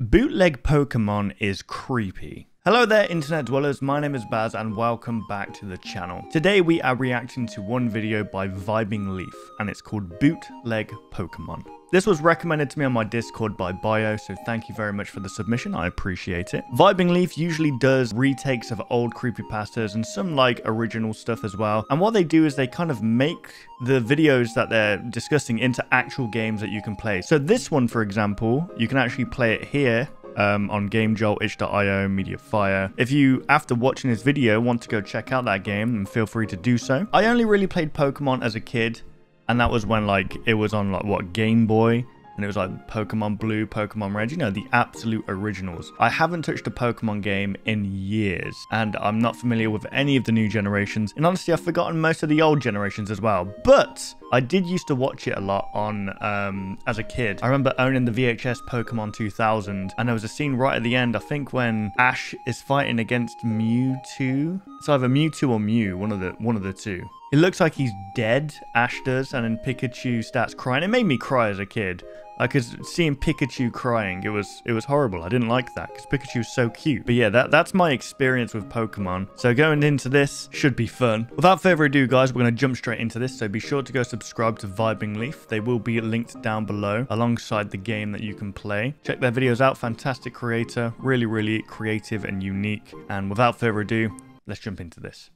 Bootleg Pokemon is creepy. Hello there internet dwellers, my name is Baz and welcome back to the channel. Today we are reacting to one video by Vibing Leaf and it's called Bootleg Pokemon. This was recommended to me on my Discord by Bio, so thank you very much for the submission, I appreciate it. Vibing Leaf usually does retakes of old creepypastas and some like original stuff as well. And what they do is they kind of make the videos that they're discussing into actual games that you can play. So this one, for example, you can actually play it here um, on GameJolt, itch.io, Mediafire. If you, after watching this video, want to go check out that game, then feel free to do so. I only really played Pokemon as a kid, and that was when like it was on like what Game Boy and it was like Pokemon Blue, Pokemon Red, you know, the absolute originals. I haven't touched a Pokemon game in years, and I'm not familiar with any of the new generations. And honestly, I've forgotten most of the old generations as well. But I did used to watch it a lot on um, as a kid. I remember owning the VHS Pokemon 2000, and there was a scene right at the end, I think when Ash is fighting against Mewtwo. It's either Mewtwo or Mew, one of the one of the two. It looks like he's dead, Ash does, and then Pikachu starts crying. It made me cry as a kid. I could see him Pikachu crying. It was it was horrible. I didn't like that because Pikachu's so cute. But yeah, that that's my experience with Pokemon. So going into this should be fun. Without further ado, guys, we're gonna jump straight into this. So be sure to go subscribe to Vibing Leaf. They will be linked down below alongside the game that you can play. Check their videos out. Fantastic creator, really really creative and unique. And without further ado, let's jump into this.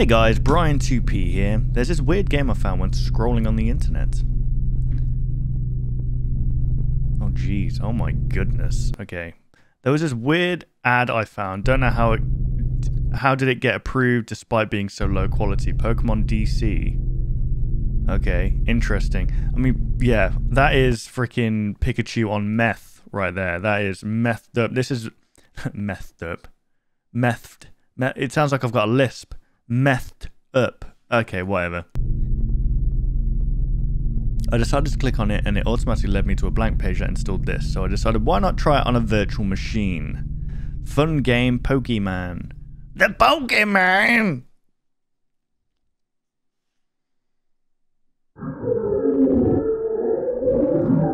Hey guys, Brian2P here. There's this weird game I found when scrolling on the internet. Oh jeez, oh my goodness. Okay. There was this weird ad I found. Don't know how it how did it get approved despite being so low quality. Pokemon DC. Okay, interesting. I mean, yeah, that is freaking Pikachu on meth right there. That is methed up. This is methed up. Methed. Meth it sounds like I've got a lisp methed up. Okay, whatever. I decided to click on it and it automatically led me to a blank page that installed this. So I decided why not try it on a virtual machine. Fun game Pokemon. The Pokemon!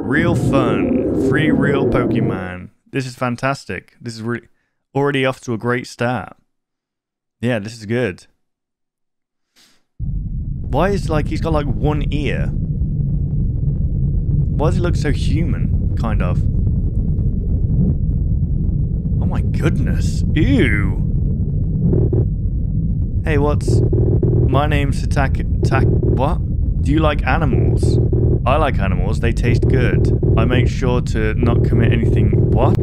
Real fun. Free real Pokemon. This is fantastic. This is really already off to a great start. Yeah, this is good. Why is like he's got like one ear? Why does he look so human? Kind of. Oh my goodness. Ew. Hey, what's... My name's Tak... Tak... What? Do you like animals? I like animals. They taste good. I make sure to not commit anything... What?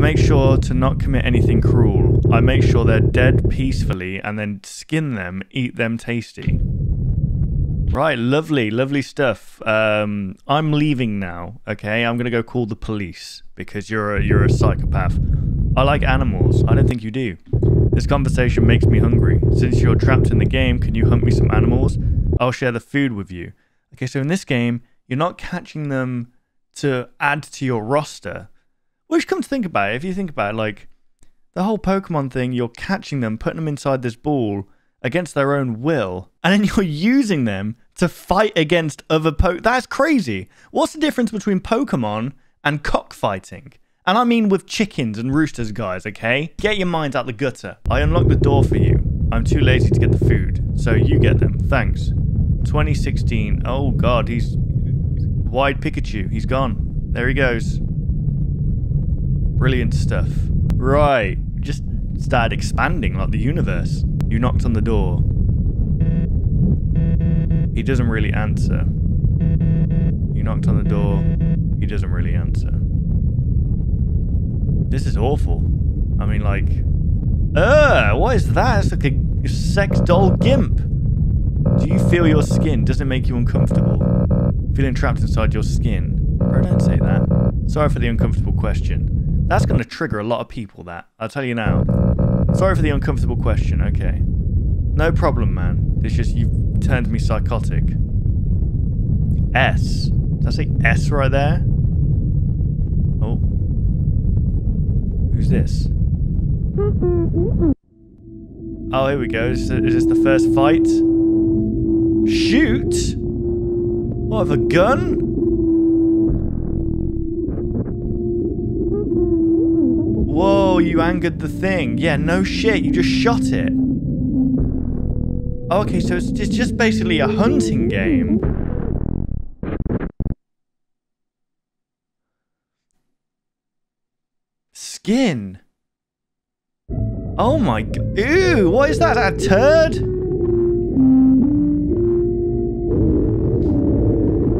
Make sure to not commit anything cruel. I make sure they're dead peacefully and then skin them, eat them tasty. Right, lovely, lovely stuff. Um, I'm leaving now. Okay, I'm gonna go call the police because you're a you're a psychopath. I like animals. I don't think you do. This conversation makes me hungry. Since you're trapped in the game, can you hunt me some animals? I'll share the food with you. Okay, so in this game, you're not catching them to add to your roster. Which, come to think about it, if you think about it, like the whole Pokemon thing, you're catching them, putting them inside this ball against their own will, and then you're using them to fight against other po. That's crazy. What's the difference between Pokemon and cockfighting? And I mean with chickens and roosters, guys, okay? Get your minds out the gutter. I unlocked the door for you. I'm too lazy to get the food, so you get them. Thanks. 2016. Oh god, he's wide Pikachu. He's gone. There he goes. Brilliant stuff. Right, just started expanding like the universe. You knocked on the door. He doesn't really answer. You knocked on the door. He doesn't really answer. This is awful. I mean, like... Ugh, what is that? It's like a sex doll gimp. Do you feel your skin? Does it make you uncomfortable? Feeling trapped inside your skin? Bro, don't say that. Sorry for the uncomfortable question. That's going to trigger a lot of people, that. I'll tell you now. Sorry for the uncomfortable question, okay. No problem, man. It's just you've turned me psychotic. S. Did I say S right there? Oh. Who's this? Oh, here we go. Is this, is this the first fight? Shoot? What, with a gun? Whoa, you angered the thing. Yeah, no shit, you just shot it. Oh, okay, so it's just, just basically a hunting game. Skin. Oh my god. Ew, what is that? A turd?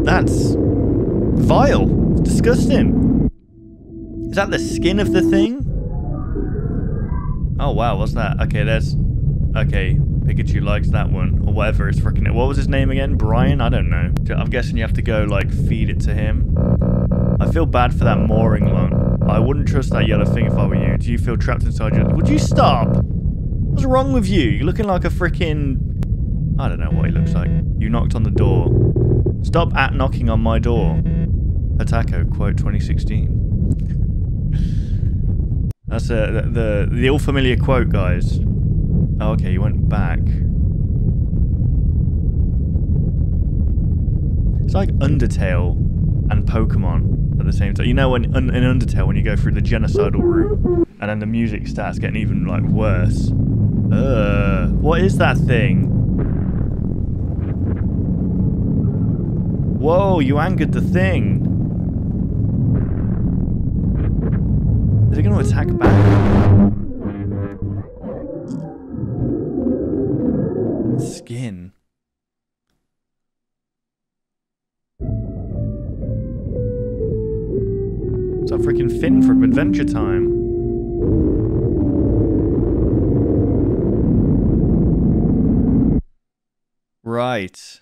That's vile. It's disgusting. Is that the skin of the thing? Oh wow, what's that? Okay, there's... Okay, Pikachu likes that one. Or whatever it's freaking... It. What was his name again? Brian? I don't know. I'm guessing you have to go, like, feed it to him. I feel bad for that mooring lung. I wouldn't trust that yellow thing if I were you. Do you feel trapped inside your... Would you stop? What's wrong with you? You're looking like a freaking... I don't know what he looks like. You knocked on the door. Stop at knocking on my door. Attacko, quote 2016. That's a, the, the, all familiar quote, guys. Oh, okay, you went back. It's like Undertale and Pokemon at the same time. You know, when in Undertale, when you go through the genocidal route, and then the music starts getting even like worse. Uh, what is that thing? Whoa, you angered the thing. It going to attack back? Skin. It's a freaking Finn from Adventure Time. Right.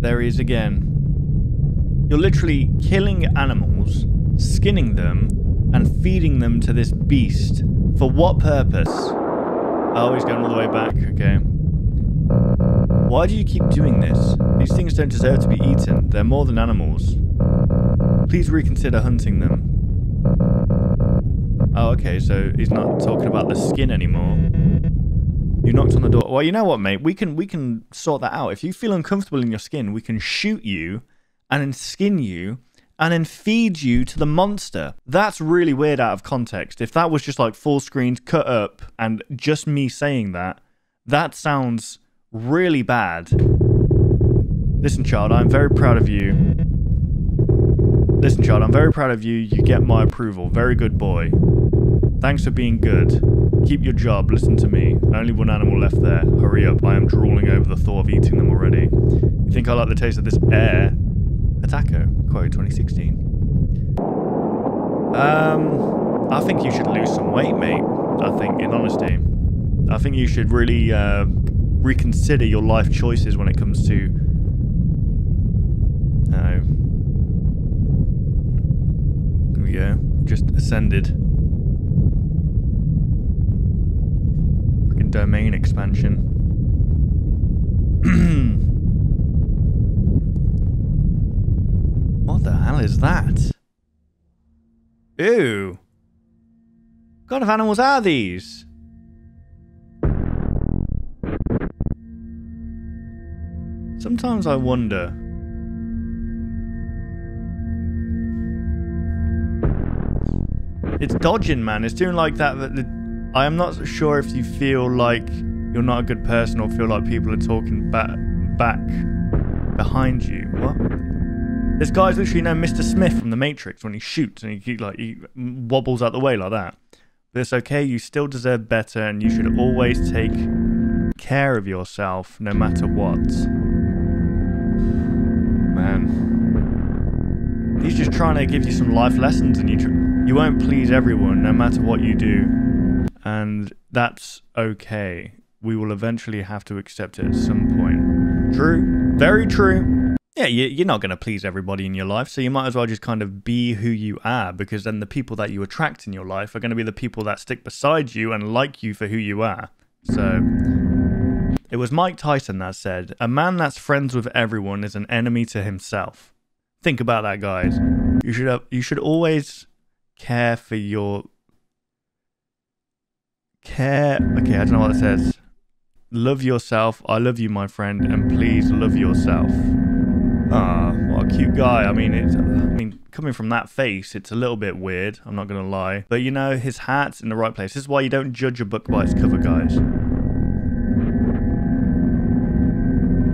There he is again. You're literally killing animals, skinning them, and feeding them to this beast. For what purpose? Oh, he's going all the way back. Okay. Why do you keep doing this? These things don't deserve to be eaten. They're more than animals. Please reconsider hunting them. Oh, okay, so he's not talking about the skin anymore. You knocked on the door. Well, you know what, mate? We can we can sort that out. If you feel uncomfortable in your skin, we can shoot you and then skin you and then feed you to the monster. That's really weird out of context. If that was just like full screened, cut up, and just me saying that, that sounds really bad. Listen, child, I'm very proud of you. Listen, child, I'm very proud of you. You get my approval. Very good boy. Thanks for being good. Keep your job. Listen to me. Only one animal left there. Hurry up. I am drooling over the thought of eating them already. You think I like the taste of this air? Attacko. Quote 2016. Um, I think you should lose some weight, mate. I think, in honesty. I think you should really uh, reconsider your life choices when it comes to. There we go. Just ascended. Freaking domain expansion. what the hell is that? Ew. What kind of animals are these? Sometimes I wonder. It's dodging, man. It's doing like that. that the, I am not sure if you feel like you're not a good person or feel like people are talking back back behind you. What? This guy's literally no Mr. Smith from The Matrix when he shoots and he like he wobbles out the way like that. But it's okay. You still deserve better, and you should always take care of yourself no matter what man. He's just trying to give you some life lessons, and you you won't please everyone, no matter what you do, and that's okay. We will eventually have to accept it at some point. True, very true. Yeah, you're not going to please everybody in your life, so you might as well just kind of be who you are, because then the people that you attract in your life are going to be the people that stick beside you and like you for who you are. So, it was Mike Tyson that said, A man that's friends with everyone is an enemy to himself. Think about that, guys. You should have, you should always care for your care. Okay, I don't know what it says. Love yourself. I love you, my friend, and please love yourself. Ah, what a cute guy. I mean, it's. I mean, coming from that face, it's a little bit weird. I'm not gonna lie, but you know, his hat's in the right place. This is why you don't judge a book by its cover, guys.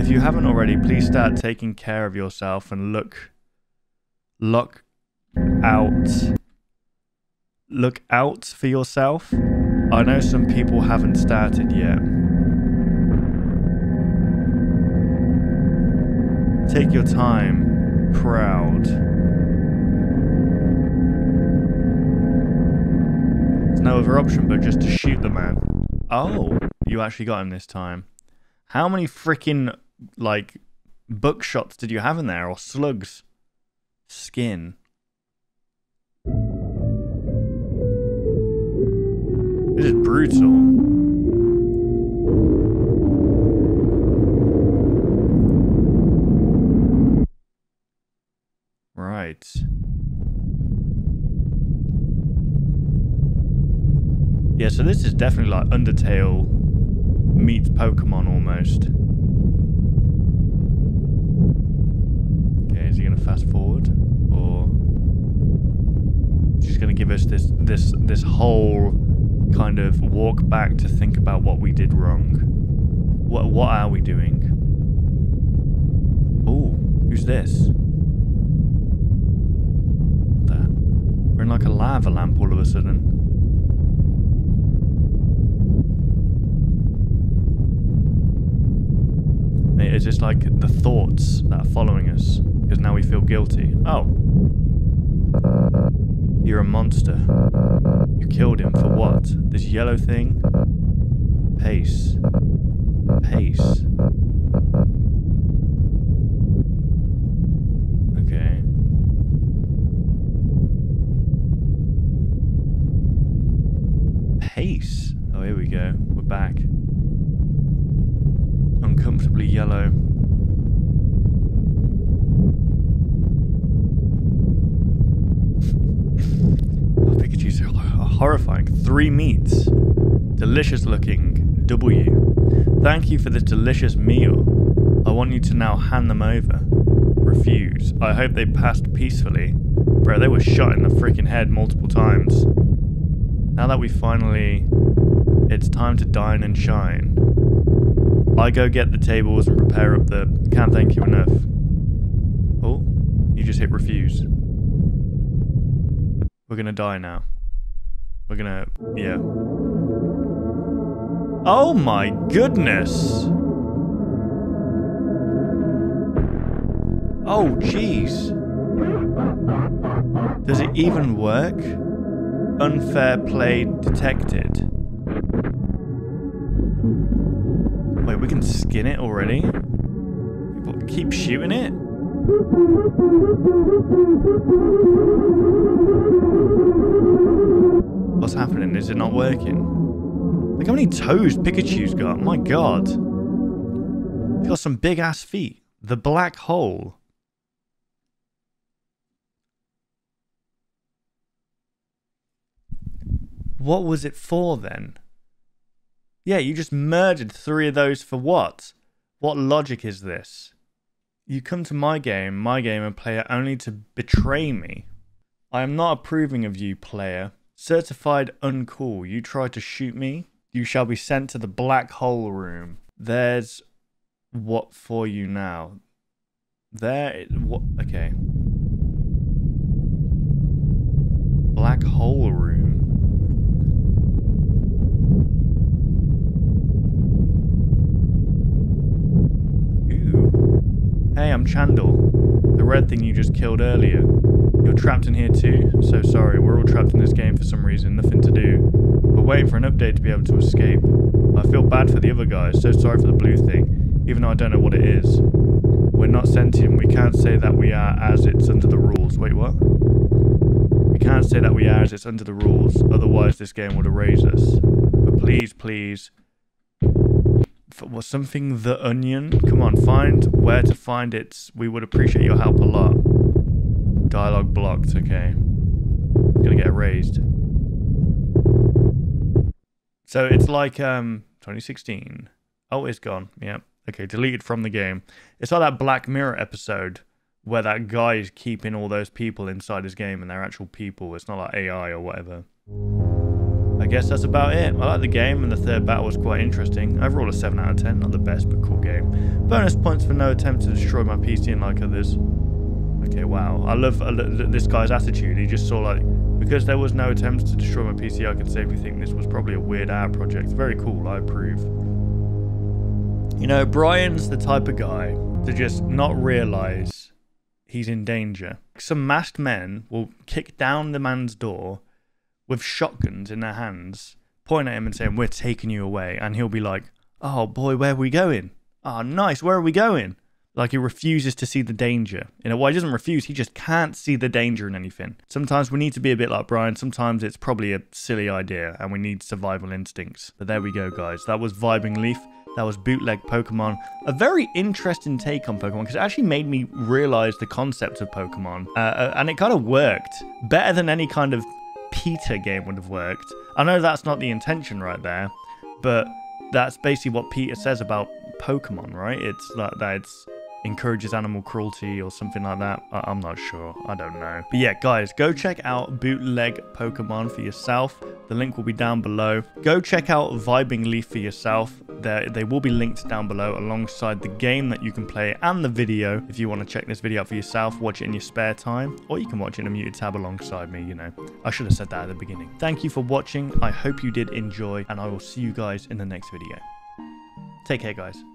If you haven't already, please start taking care of yourself and look, look out, look out for yourself. I know some people haven't started yet. Take your time, proud. There's no other option but just to shoot the man. Oh, you actually got him this time. How many freaking, like, buckshots did you have in there, or slugs? Skin. This is brutal. Yeah, so this is definitely like Undertale meets Pokemon almost. Okay, is he gonna fast forward? Or just gonna give us this this this whole kind of walk back to think about what we did wrong. What what are we doing? Oh, who's this? That we're in like a lava lamp all of a sudden. It's just like the thoughts that are following us because now we feel guilty. Oh. You're a monster. You killed him for what? This yellow thing? Pace. Pace. Okay. Pace. Oh, here we go. We're back. Uncomfortably yellow. Oh, Pikachu's horrifying. Three meats. Delicious looking. W. Thank you for this delicious meal. I want you to now hand them over. Refuse. I hope they passed peacefully. Bro, they were shot in the freaking head multiple times. Now that we finally... It's time to dine and shine. I go get the tables and prepare up the... Can't thank you enough. Oh, you just hit refuse. We're gonna die now. We're gonna... Yeah. Oh my goodness! Oh, jeez. Does it even work? Unfair play detected. We can skin it already? What, keep shooting it? What's happening? Is it not working? Look how many toes Pikachu's got. My god. He's got some big ass feet. The black hole. What was it for then? Yeah, you just murdered three of those for what? What logic is this? You come to my game, my game, and play it only to betray me. I am not approving of you, player. Certified uncool. You try to shoot me, you shall be sent to the black hole room. There's what for you now. There, what? Okay. Black hole room. Hey, I'm Chandel. The red thing you just killed earlier. You're trapped in here too? So sorry, we're all trapped in this game for some reason, nothing to do. We're waiting for an update to be able to escape. I feel bad for the other guys, so sorry for the blue thing, even though I don't know what it is. We're not sentient, we can't say that we are as it's under the rules. Wait, what? We can't say that we are as it's under the rules, otherwise this game would erase us. But please, please, was something the onion? Come on, find where to find it. We would appreciate your help a lot. Dialogue blocked, okay. It's gonna get erased. So it's like um 2016. Oh, it's gone. Yeah. Okay, deleted from the game. It's like that Black Mirror episode where that guy is keeping all those people inside his game and they're actual people. It's not like AI or whatever. I guess that's about it. I like the game and the third battle was quite interesting. Overall a 7 out of 10, not the best but cool game. Bonus points for no attempt to destroy my PC unlike others. Okay, wow. I love, this guy's attitude. He just saw like, because there was no attempts to destroy my PC, I can safely think this was probably a weird out project. Very cool, I approve. You know, Brian's the type of guy to just not realize he's in danger. Some masked men will kick down the man's door with shotguns in their hands, pointing at him and saying, We're taking you away. And he'll be like, Oh boy, where are we going? Oh, nice, where are we going? Like he refuses to see the danger. You know, well, he doesn't refuse, he just can't see the danger in anything. Sometimes we need to be a bit like Brian, sometimes it's probably a silly idea and we need survival instincts. But there we go, guys. That was Vibing Leaf. That was bootleg Pokemon. A very interesting take on Pokemon because it actually made me realize the concept of Pokemon. Uh, uh, and it kind of worked better than any kind of PETA game would have worked. I know that's not the intention right there, but that's basically what PETA says about Pokemon, right? It's like that it's encourages animal cruelty or something like that. I- am not sure. I don't know. But yeah, guys, go check out Bootleg Pokemon for yourself. The link will be down below. Go check out Vibing Leaf for yourself. They're, they will be linked down below alongside the game that you can play and the video if you want to check this video out for yourself, watch it in your spare time, or you can watch it in a muted tab alongside me, you know. I should have said that at the beginning. Thank you for watching. I hope you did enjoy, and I will see you guys in the next video. Take care, guys.